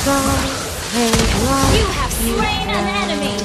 You have slain an enemy.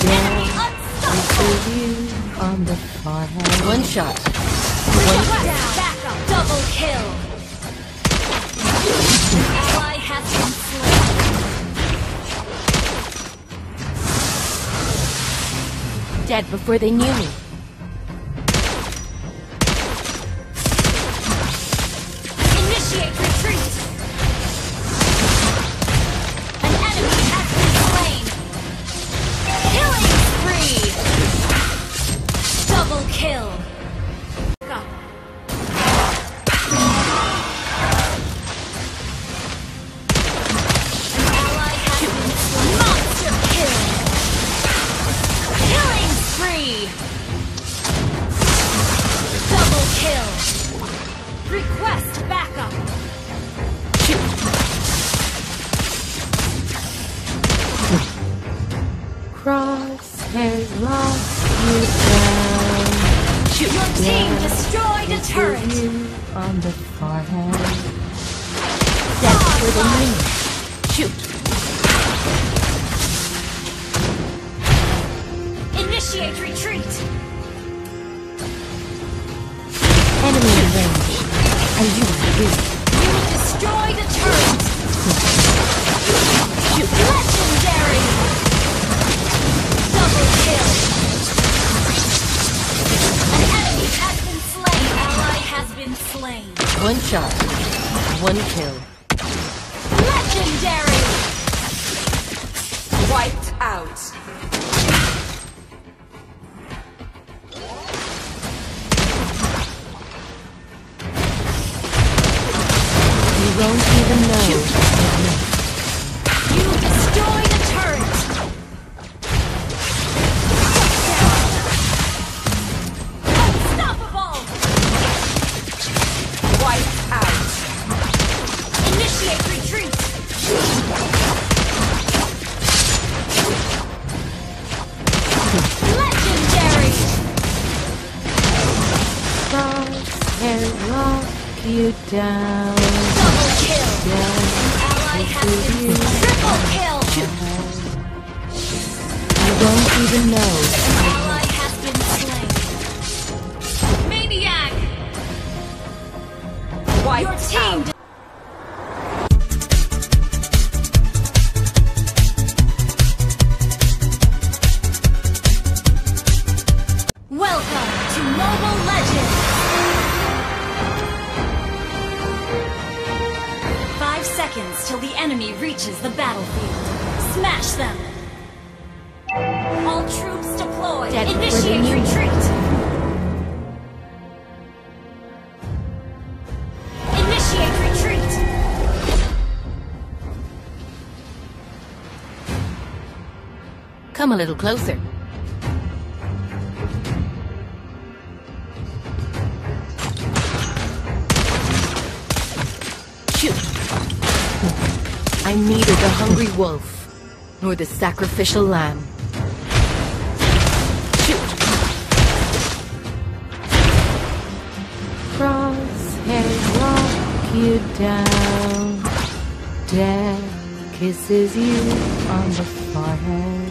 Enemy unstoppable. you on the forehead. One shot. One down. Double kill. Ally has been slain. Dead before they knew me. Forehead. They knew. Shoot. Initiate retreat. Enemy range. You are weak. You destroyed a turret. Shoot. Legendary. Double kill. An enemy has been slain. Ally has been slain. One shot. One kill. Legendary. Wiped out. You seconds till the enemy reaches the battlefield. Smash them. All troops deployed. Dead Initiate retreat. Initiate retreat. Come a little closer. I'm neither the hungry wolf nor the sacrificial lamb. Shoot. Crosshairs lock you down. Death kisses you on the forehead.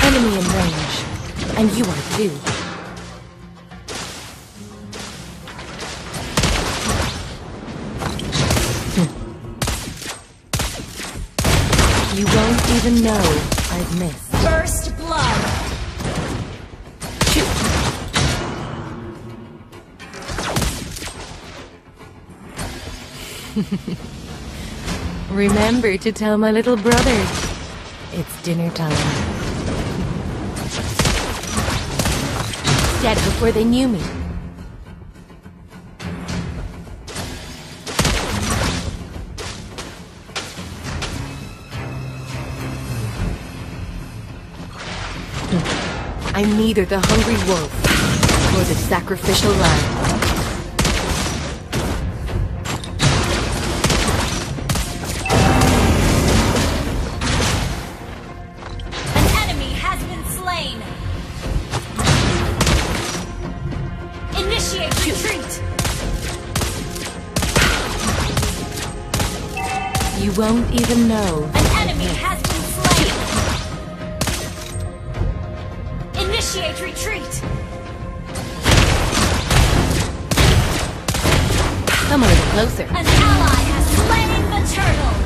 Enemy in range, and you are too. Even know I've missed. First blood. Shoot! Remember to tell my little brother it's dinner time. Dead before they knew me. I'm neither the hungry wolf nor the sacrificial lamb. You won't even know. An enemy has Initiate retreat. Come a little closer. An ally has slain the turtle.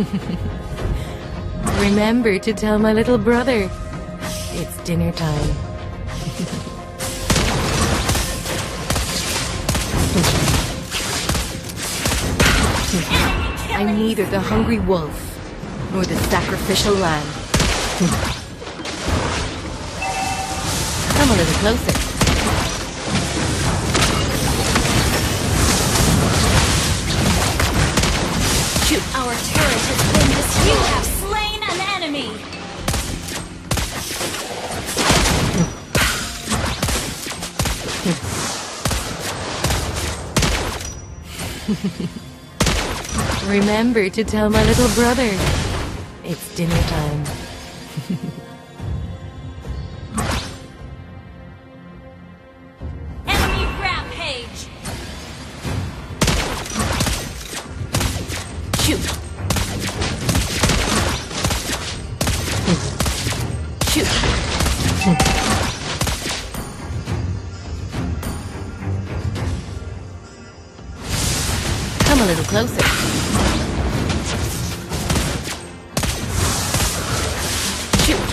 Remember to tell my little brother. It's dinner time. I'm neither the hungry wolf nor the sacrificial lamb. Come a little closer. Shoot. Our turret has been destroyed. You have slain an enemy. Remember to tell my little brother. It's dinner time. Come a little closer. Shoot.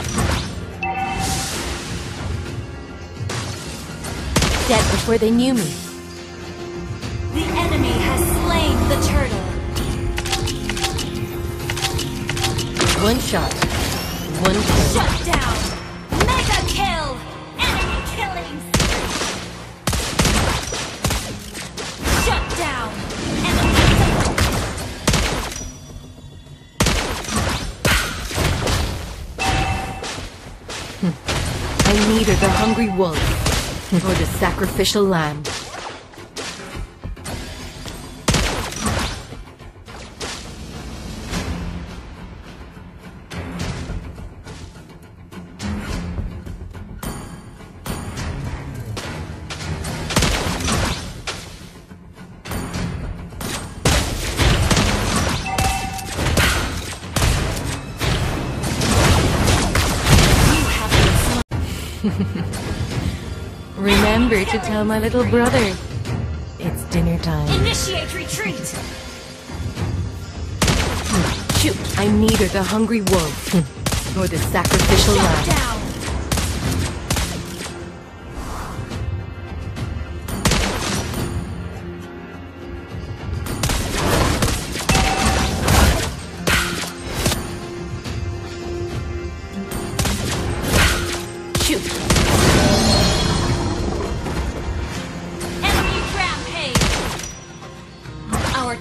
Dead before they knew me. The enemy has slain the turtle. One shot. One kill. Shut down. Neither the hungry wolf nor the sacrificial lamb. Remember to tell my little brother. It's dinner time. Initiate retreat. Shoot! I'm neither the hungry wolf nor the sacrificial lamb.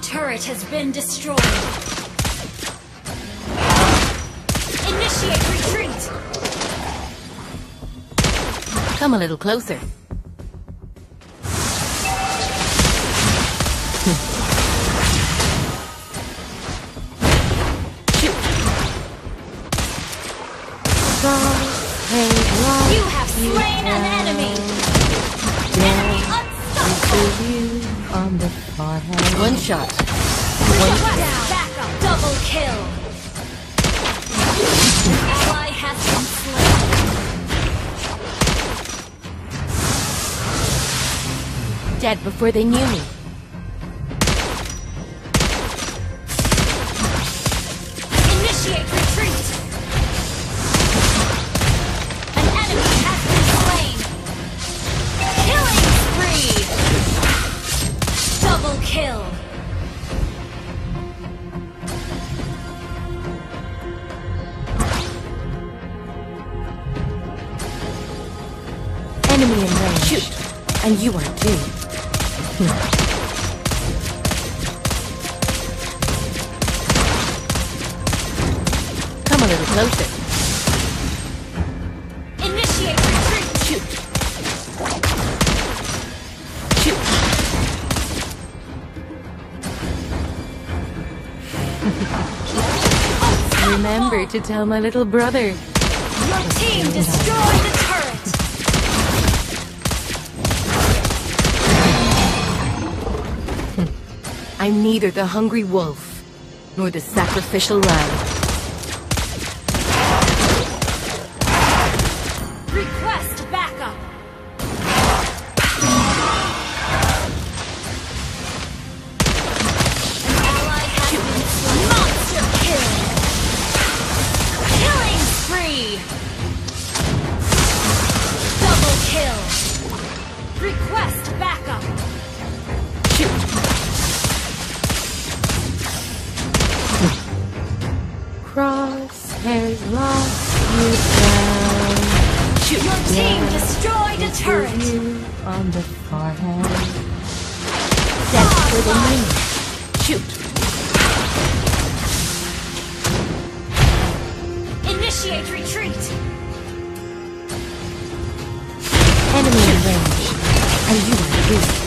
Turret has been destroyed. Initiate retreat. Come a little closer. Shoot! You have slain an enemy. Enemy the forehead. One shot. Shut down. Backup. Double kill. Ally has been slain. Dead before they knew me. Initiate Come a little closer. Initiate retreat. Shoot. Shoot. Remember to tell my little brother. Your team destroyed the I'm neither the hungry wolf nor the sacrificial lamb. Turret! On the forehead. Death for the knee. Shoot. Initiate retreat! Enemy in range. And you are.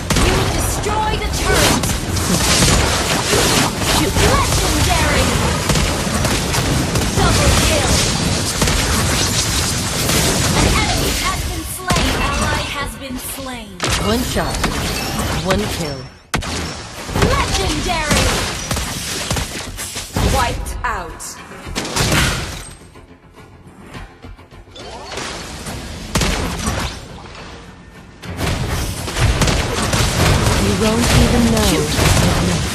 Been slain! One shot. One kill. Legendary! Wiped out. You won't even know.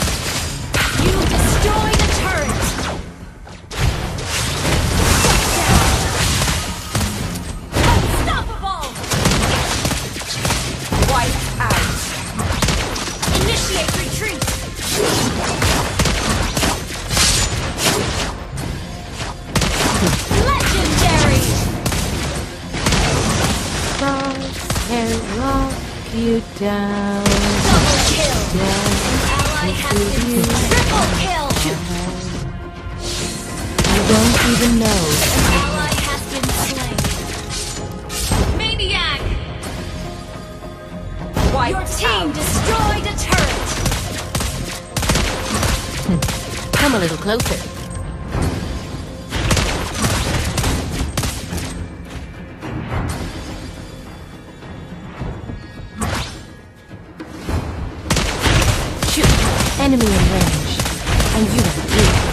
Down. Double kill! Down. Ally has been triple kill! You won't even know. Ally has been slain. Maniac! Wiped Your team out. destroyed a turret! Hmm. Come a little closer. Enemy in range. And you weak.